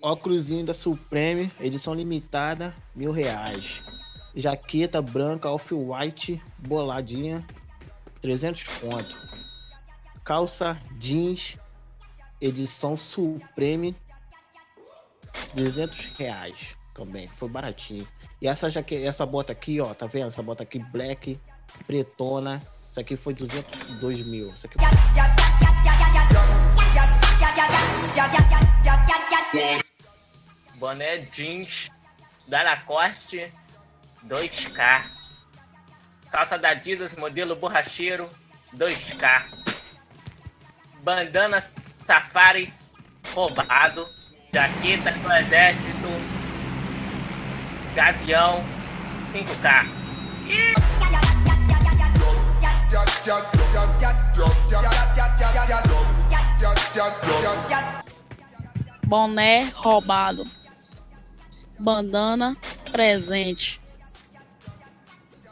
Óculosinho da Supreme, edição limitada, mil reais. Jaqueta branca off-white, boladinha, 300 conto. Calça jeans, edição Supreme, 200 reais também, foi baratinho. E essa jaqueta, essa bota aqui, ó, tá vendo? Essa bota aqui black, pretona, isso aqui foi 202 mil. Isso aqui... Boné jeans da Lacoste 2K. Calça da Adidas modelo borracheiro 2K. Bandana Safari roubado. Jaqueta do exército. Gavião 5K. Boné roubado. Bandana presente.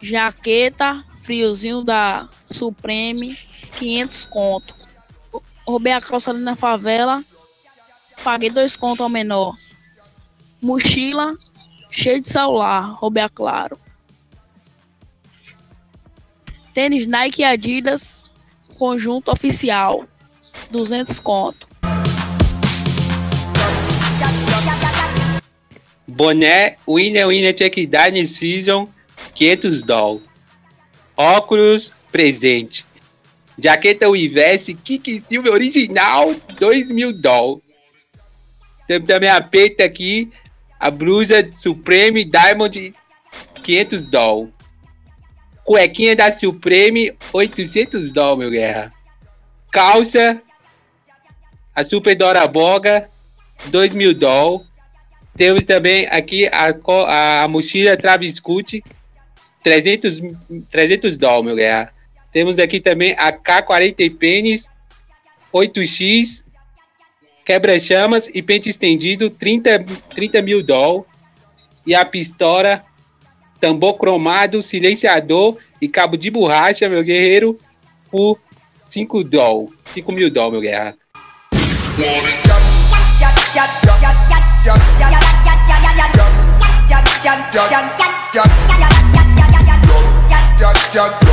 Jaqueta friozinho da Supreme 500 conto. Roubei a calça ali na favela. Paguei dois contos ao menor. Mochila cheio de celular. Roubei a Claro. Tênis Nike Adidas, conjunto oficial, 200 conto. Boné Winner Winner Check Dine Season, 500 doll. Óculos, presente. Jaqueta Wiveste, Kiki Silver original, 2 mil doll. Temos também a peita aqui, a blusa Supreme Diamond, 500 doll. Cuequinha da Supreme, 800 dólares, meu guerra. Calça, a Super Dora Boga, 2 mil dólares. Temos também aqui a, a mochila Travis Scott, 300, 300 dólares, meu guerra. Temos aqui também a K40 Pênis, 8X, quebra-chamas e pente estendido, 30, 30 mil dólares. E a pistola tambor cromado, silenciador e cabo de borracha, meu guerreiro, por 5 doll. 5 mil doll, meu guerra. Yeah.